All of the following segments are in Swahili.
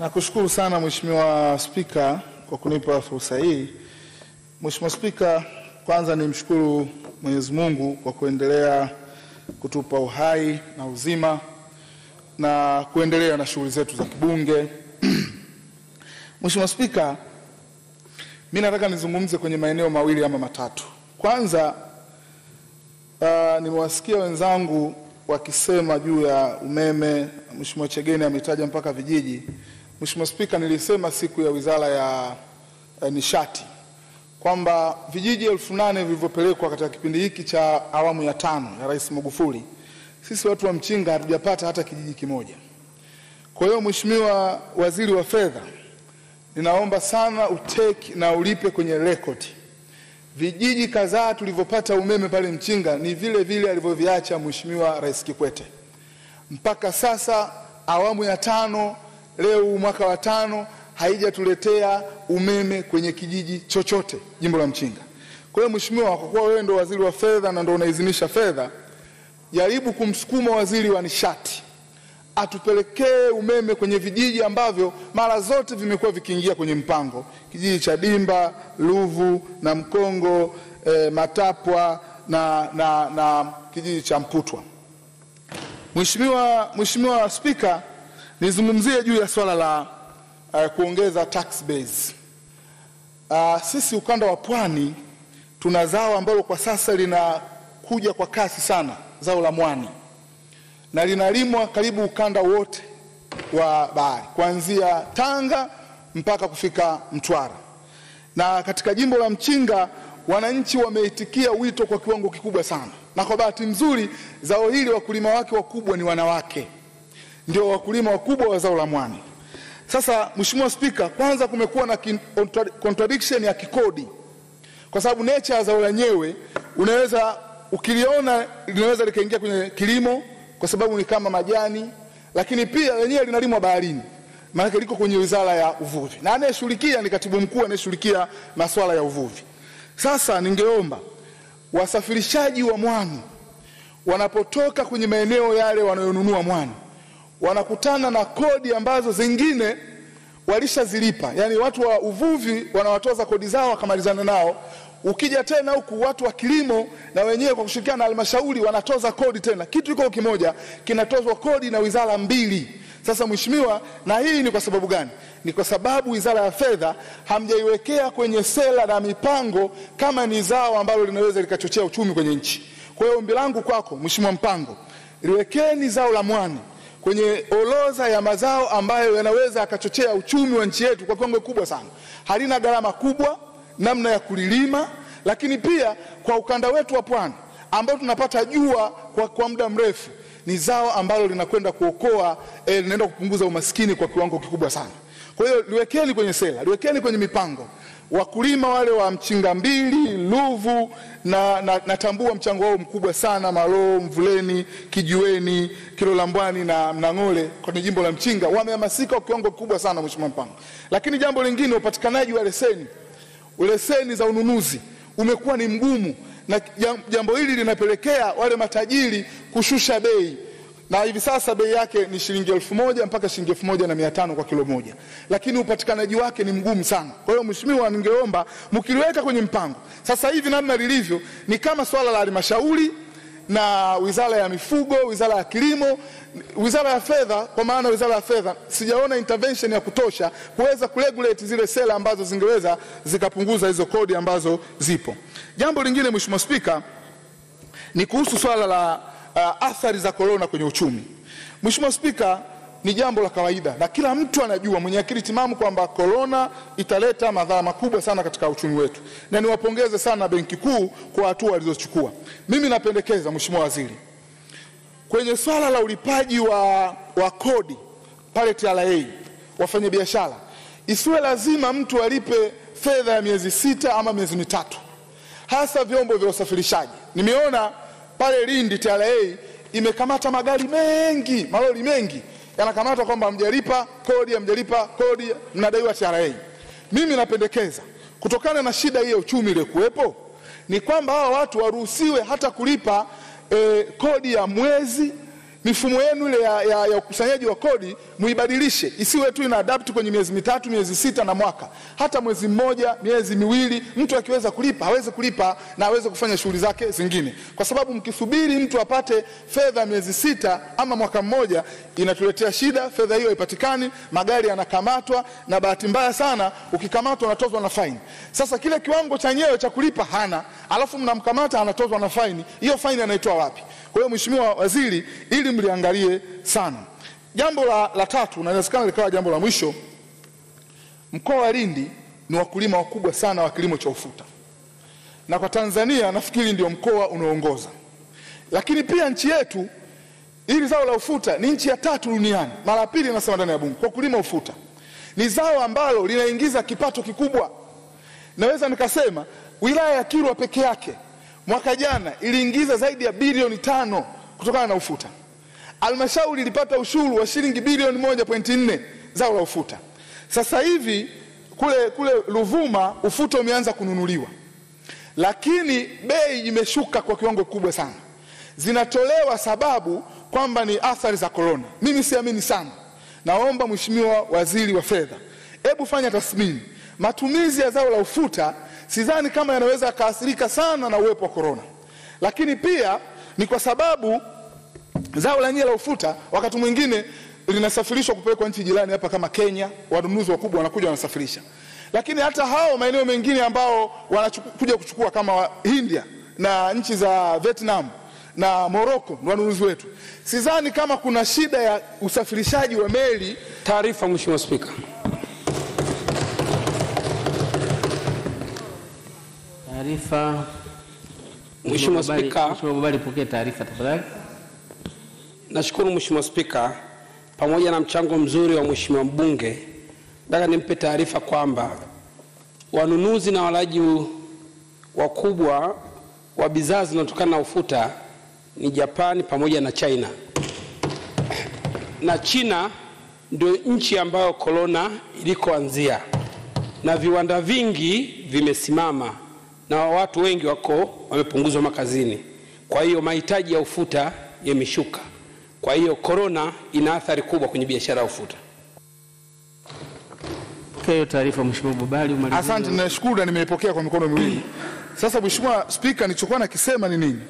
Nakushukuru sana Mheshimiwa Spika kwa kunipa fursa hii. Mheshimiwa Spika, kwanza nimshukuru Mwenyezi Mungu kwa kuendelea kutupa uhai na uzima na kuendelea na shughuli zetu za kibunge. Mheshimiwa Spika, mimi nataka nizungumze kwenye maeneo mawili ama matatu. Kwanza, uh, nimewasikia wenzangu wakisema juu ya umeme. Mheshimiwa Chegeni ametaja mpaka vijiji. Mheshimiwa Spika, nilisema siku ya Wizara ya eh, Nishati kwamba vijiji elfu nane vilivyopelekwa katika kipindi hiki cha awamu ya tano ya Rais Magufuli, sisi watu wa Mchinga hatujapata hata kijiji kimoja. Kwa hiyo Mheshimiwa Waziri wa Fedha, ninaomba sana uteki na ulipe kwenye rekodi vijiji kadhaa tulivyopata umeme pale Mchinga ni vile vile alivyoviacha Mheshimiwa Rais Kikwete. Mpaka sasa awamu ya tano, leo mwaka wa tano, haijatuletea umeme kwenye kijiji chochote jimbo la Mchinga. Kwa hiyo Mheshimiwa, kwa kuwa wewe ndo waziri wa fedha na ndo unaidhinisha fedha, jaribu kumsukuma waziri wa nishati atupelekee umeme kwenye vijiji ambavyo mara zote vimekuwa vikiingia kwenye mpango, kijiji cha Dimba, Luvu na Mkongo, eh, Matapwa na, na, na kijiji cha Mputwa. Mheshimiwa, Mheshimiwa Spika, nizungumzie juu ya swala la uh, kuongeza tax base. Uh, sisi ukanda wa Pwani tuna zao ambalo kwa sasa linakuja kwa kasi sana, zao la mwani na linalimwa karibu ukanda wote wa bahari kuanzia Tanga mpaka kufika Mtwara. Na katika jimbo la Mchinga wananchi wameitikia wito kwa kiwango kikubwa sana, na kwa bahati nzuri zao hili wakulima wake wakubwa ni wanawake, ndio wakulima wakubwa wa zao la mwani. Sasa Mheshimiwa Spika, kwanza kumekuwa na contradiction ya kikodi, kwa sababu nature ya zao lenyewe unaweza ukiliona linaweza likaingia kwenye kilimo kwa sababu ni kama majani, lakini pia lenyewe linalimwa baharini, maanake liko kwenye wizara ya uvuvi na anayeshughulikia ni katibu mkuu anayeshughulikia masuala ya uvuvi. Sasa ningeomba wasafirishaji wa mwani wanapotoka kwenye maeneo yale wanayonunua mwani wanakutana na kodi ambazo zingine walishazilipa, yaani watu wa uvuvi wanawatoza kodi zao wakamalizana nao Ukija tena huku watu wa kilimo na wenyewe kwa kushirikiana na halmashauri wanatoza kodi tena, kitu iko kimoja kinatozwa kodi na wizara mbili. Sasa mheshimiwa, na hii ni kwa sababu gani? Ni kwa sababu wizara ya fedha hamjaiwekea kwenye sera na mipango kama ni zao ambalo linaweza likachochea uchumi kwenye nchi. Kwa hiyo ombi langu kwako mheshimiwa Mpango, liwekeni zao la mwani kwenye orodha ya mazao ambayo yanaweza yakachochea uchumi wa nchi yetu kwa kiwango kikubwa sana, halina gharama kubwa namna ya kulilima, lakini pia kwa ukanda wetu wa pwani ambao tunapata jua kwa, kwa muda mrefu, ni zao ambalo linakwenda kuokoa eh, linaenda kupunguza umaskini kwa kiwango kikubwa sana. Kwa hiyo liwekeni kwenye sera, liwekeni kwenye mipango. Wakulima wale wa Mchinga mbili, Luvu na, na, natambua mchango wao mkubwa sana Maloo, Mvuleni, Kijiweni, Kilolambwani na Mnang'ole kwenye jimbo la Mchinga. Wamehamasika kwa kiwango kikubwa sana, Mheshimiwa Mpango. Lakini jambo lingine, upatikanaji wa leseni. Leseni za ununuzi umekuwa ni mgumu, na jambo hili linapelekea wale matajiri kushusha bei, na hivi sasa bei yake ni shilingi elfu moja mpaka shilingi elfu moja na mia tano kwa kilo moja, lakini upatikanaji wake ni mgumu sana. Kwa hiyo Mheshimiwa, ningeomba mkiliweka kwenye mpango sasa hivi, namna lilivyo ni kama swala la halmashauri na wizara ya mifugo, wizara ya kilimo, wizara ya fedha, kwa maana wizara ya fedha sijaona intervention ya kutosha kuweza kuregulate zile sera ambazo zingeweza zikapunguza hizo kodi ambazo zipo. Jambo lingine Mheshimiwa Spika ni kuhusu swala la uh, athari za korona kwenye uchumi. Mheshimiwa Spika, ni jambo la kawaida na kila mtu anajua mwenye akili timamu kwamba korona italeta madhara makubwa sana katika uchumi wetu, na niwapongeze sana Benki Kuu kwa hatua walizochukua. Mimi napendekeza Mheshimiwa Waziri, kwenye swala la ulipaji wa, wa kodi pale TRA wafanyabiashara, isiwe lazima mtu alipe fedha ya miezi sita ama miezi mitatu, hasa vyombo vya usafirishaji. Nimeona pale Lindi TRA imekamata magari mengi, malori mengi yanakamata kwamba mjalipa kodi, mjalipa kodi, mnadaiwa TRA. Mimi napendekeza kutokana na shida hii ya uchumi iliyokuwepo ni kwamba hawa watu waruhusiwe hata kulipa eh, kodi ya mwezi mifumo yenu ile ya, ya, ya ukusanyaji wa kodi muibadilishe, isiwe tu ina adapt kwenye miezi mitatu, miezi sita na mwaka, hata mwezi mmoja, miezi miwili. Mtu akiweza kulipa aweze kulipa na aweze kufanya shughuli zake zingine, kwa sababu mkisubiri mtu apate fedha miezi sita ama mwaka mmoja, inatuletea shida. Fedha hiyo haipatikani, magari yanakamatwa, na bahati mbaya sana ukikamatwa unatozwa na faini. Sasa kile kiwango chenyewe cha kulipa hana, alafu mnamkamata anatozwa na faini. Hiyo faini anaitoa wapi? Kwa hiyo Mheshimiwa Waziri, ili mliangalie sana. Jambo la, la tatu na inawezekana likawa jambo la mwisho, mkoa wa Lindi ni wakulima wakubwa sana wa kilimo cha ufuta, na kwa Tanzania nafikiri ndio mkoa unaoongoza, lakini pia nchi yetu hili zao la ufuta ni nchi ya tatu duniani, mara ya pili nasema ndani ya bunge kwa kulima ufuta. Ni zao ambalo linaingiza kipato kikubwa. Naweza nikasema wilaya ya Kilwa peke yake mwaka jana iliingiza zaidi ya bilioni tano kutokana na ufuta. Halmashauri ilipata ushuru wa shilingi bilioni moja pointi nne zao la ufuta. Sasa hivi kule, kule Ruvuma ufuta umeanza kununuliwa, lakini bei imeshuka kwa kiwango kikubwa sana. Zinatolewa sababu kwamba ni athari za korona. Mimi siamini sana. Naomba Mheshimiwa Waziri wa Fedha, hebu fanya tathmini matumizi ya zao la ufuta sidhani kama yanaweza yakaathirika sana na uwepo wa korona, lakini pia ni kwa sababu zao la nyie la ufuta wakati mwingine linasafirishwa kupelekwa nchi jirani hapa kama Kenya, wanunuzi wakubwa wanakuja wanasafirisha, lakini hata hao maeneo mengine ambao wanakuja kuchukua kama India na nchi za Vietnam na Morocco ni wanunuzi wetu. Sidhani kama kuna shida ya usafirishaji wa meli. Taarifa, Mheshimiwa Spika. Taarifa. Mheshimiwa Spika. Mheshimiwa Bobali, pokea taarifa tafadhali. Nashukuru Mheshimiwa Spika, pamoja na mchango mzuri wa Mheshimiwa mbunge, nataka nimpe taarifa kwamba wanunuzi na walaji wakubwa wa bidhaa zinazotokana na ufuta ni Japani pamoja na China, na China ndio nchi ambayo korona ilikoanzia, na viwanda vingi vimesimama na watu wengi wako wamepunguzwa makazini. Kwa hiyo mahitaji ya ufuta yameshuka. Kwa hiyo korona ina athari kubwa kwenye biashara ya ufuta. Pokea hiyo taarifa Mheshimiwa Bobali, umalizie. Asante, nashukuru na nimeipokea kwa mikono miwili. Sasa Mheshimiwa Spika, nilichokuwa nakisema ni nini?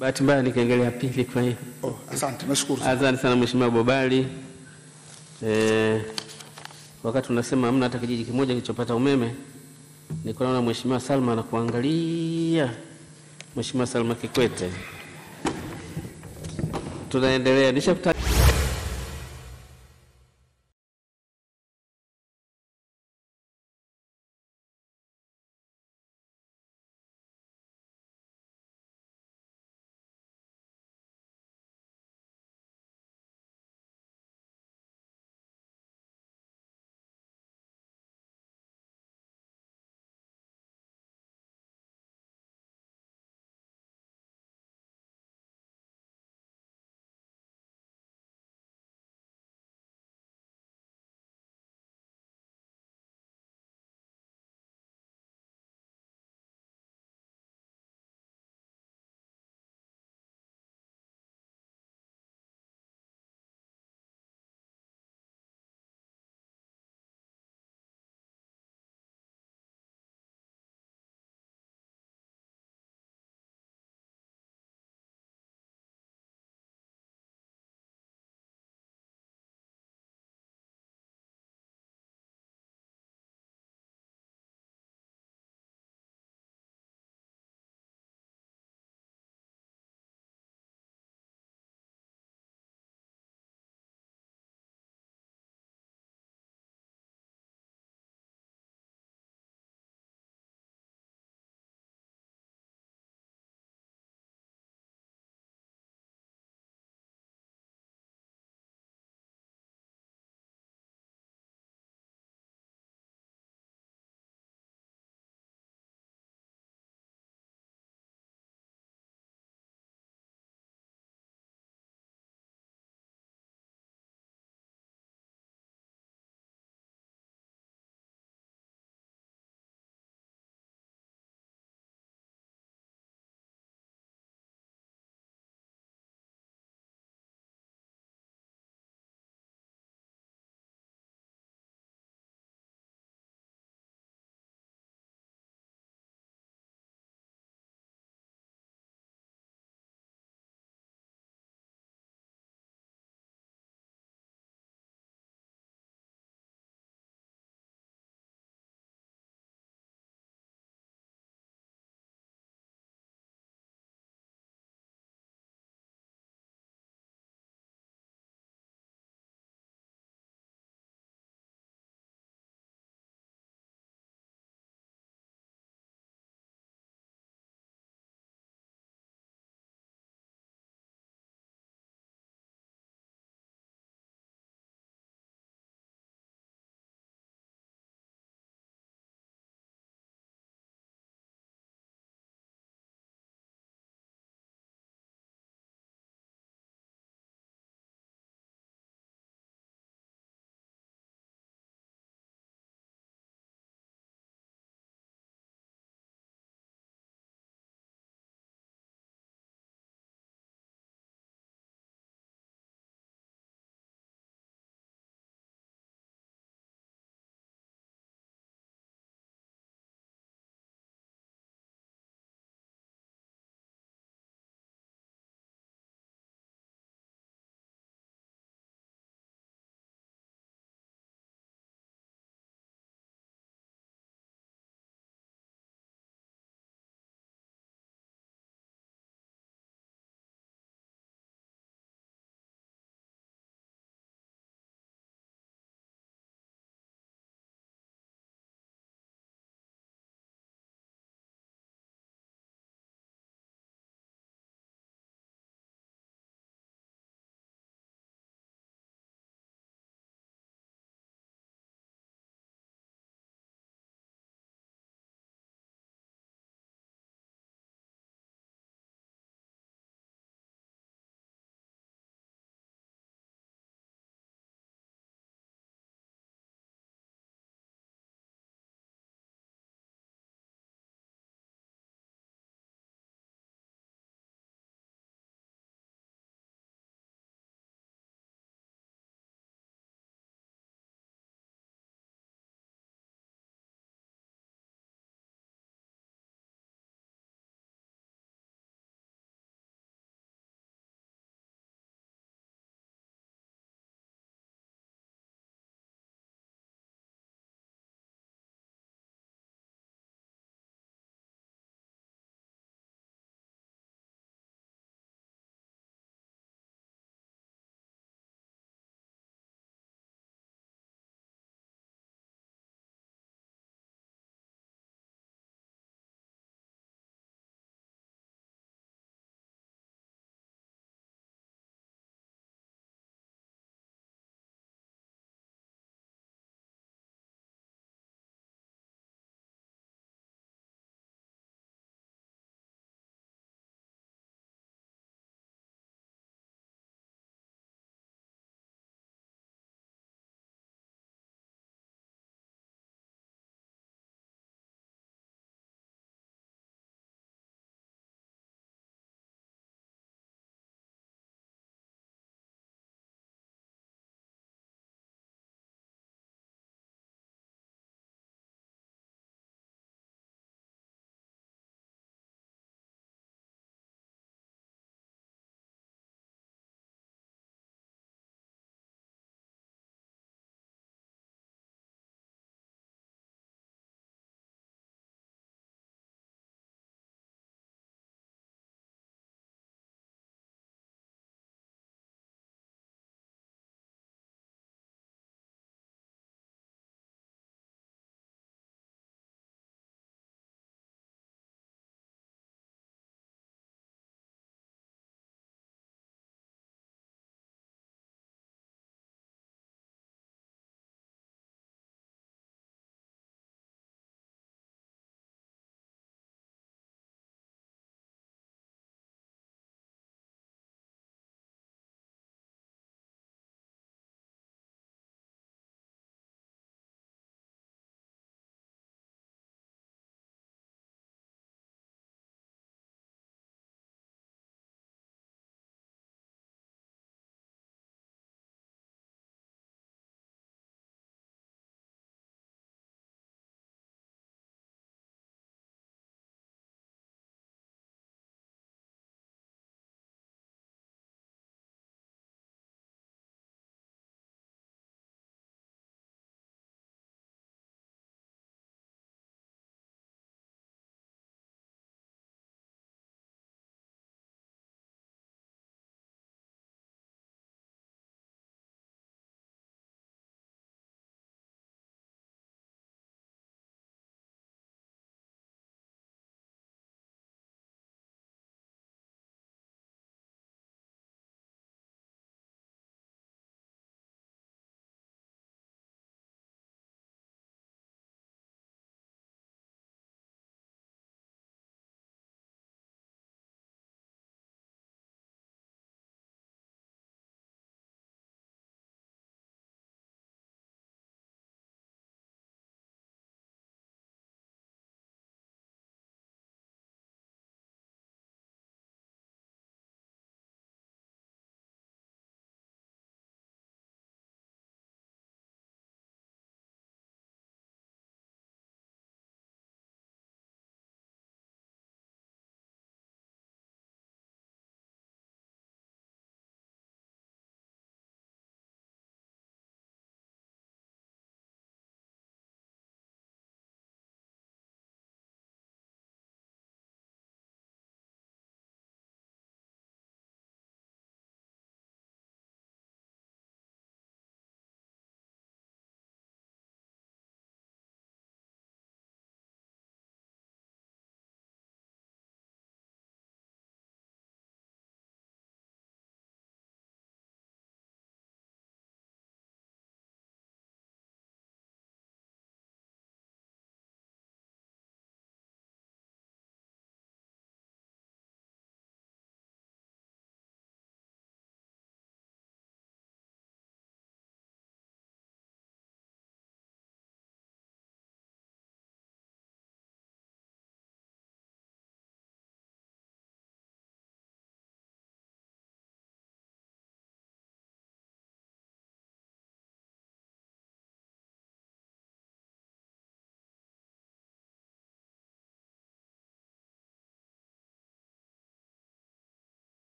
Bahati mbaya nikaangalia pili, kwa hiyo Oh, asante, nashukuru. asante sana Mheshimiwa Bobali. Eh, wakati unasema hamna hata kijiji kimoja kilichopata umeme, niko naona Mheshimiwa Salma anakuangalia. Mheshimiwa Salma Kikwete, tunaendelea nisha